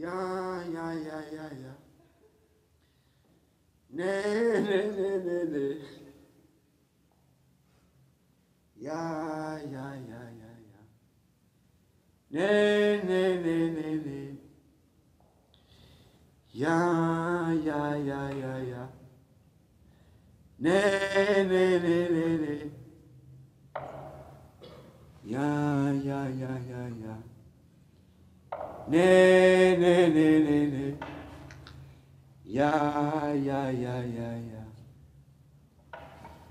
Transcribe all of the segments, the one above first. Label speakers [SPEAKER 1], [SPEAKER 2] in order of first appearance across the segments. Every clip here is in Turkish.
[SPEAKER 1] Ya ya ya ya ya. Ne ne ne ne ne. Ya ya ya ya ya. Ne ne ne ne ne. Ya ya ya ya ya. Ne ne ne ne ne. Ya ya ya ya ya. Ne ne ne ne ne. Ya ya ya ya ya.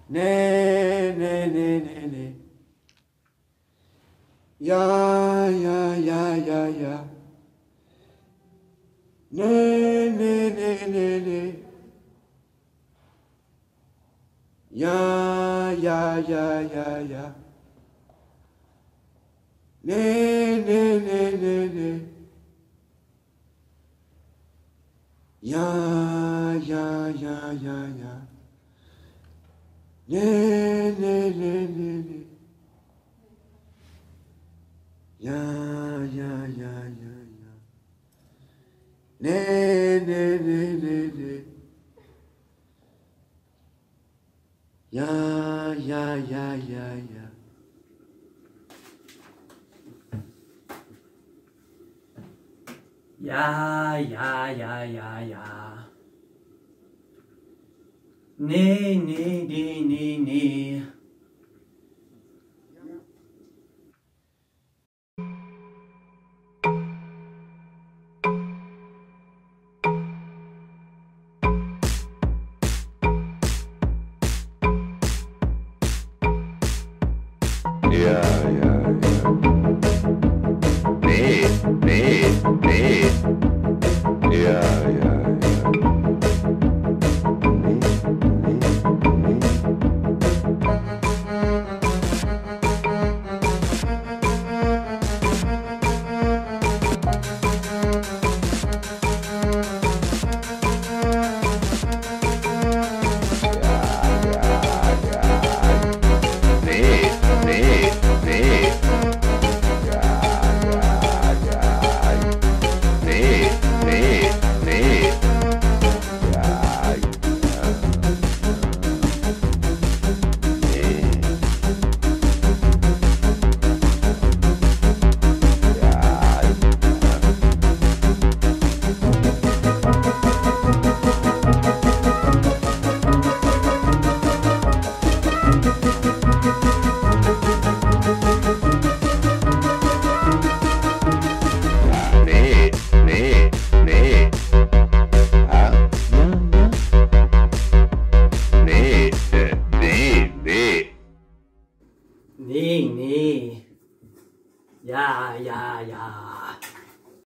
[SPEAKER 1] Ne ne ne ne ne. Ya ya ya ya ya. Ne ne ne ne ne. Ya ya ya ya ya. Ne ne ne ne ne. Ya ya ya ya ya. Ne ne ne ne ne. Ya ya ya ya ya. Ne ne ne ne ne. Ya ya ya ya ya.
[SPEAKER 2] Yeah, yeah,
[SPEAKER 3] yeah, yeah, yeah. Nee, nee, nee, nee, nee. Yeah, yeah.
[SPEAKER 2] 你你呀呀呀